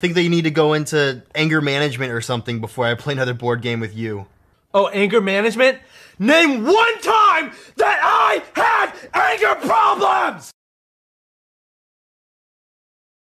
think that you need to go into anger management or something before I play another board game with you. Oh, anger management? Name one time that I had anger problems!